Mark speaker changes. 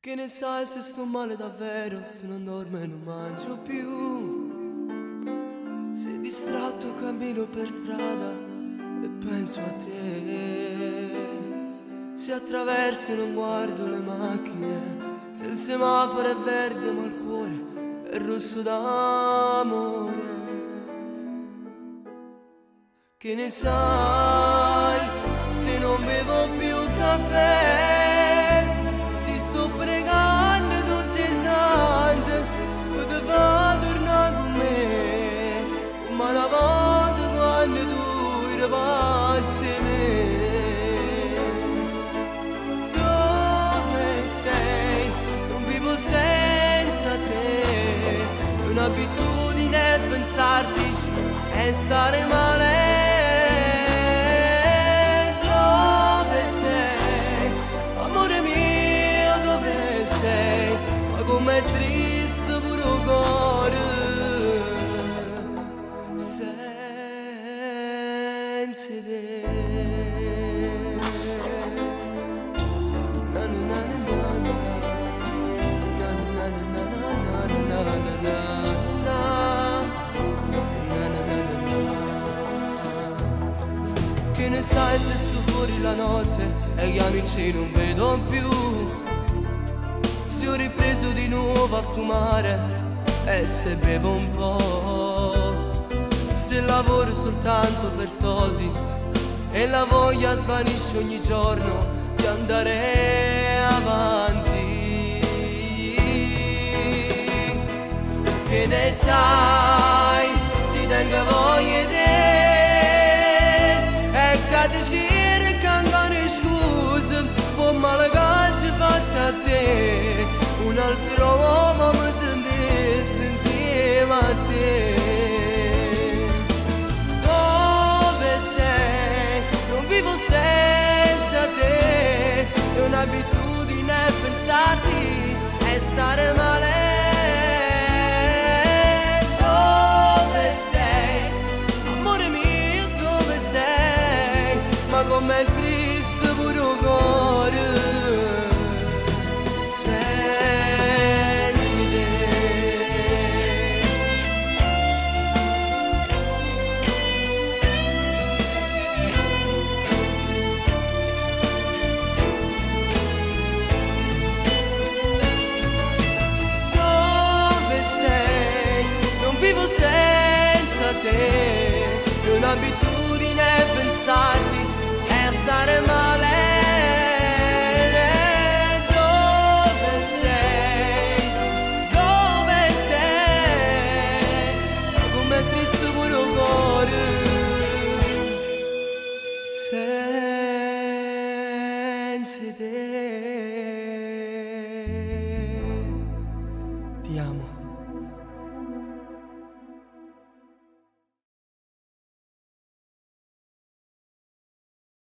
Speaker 1: Che ne sai se sto male davvero, se non dormo e non mangio più. Se distratto cammino per strada e penso a te. Se attraverso e non guardo le macchine, se il semaforo è verde ma il cuore è rosso d'amore. Che ne sai pensarti e stare male. Dove sei? Amore mio, dove sei? Ma com'è triste Ne sai se sto fuori la notte e gli amici non vedo più. Se ho ripreso di nuovo a fumare e se bevo un po' Se lavoro soltanto per soldi e la voglia svanisce ogni giorno di andare avanti. Che ne sai si tenga voglia di un altro uomo mi sentisse insieme a te te. È un'abitudine pensarti e stare male ecco senza te. Ti amo.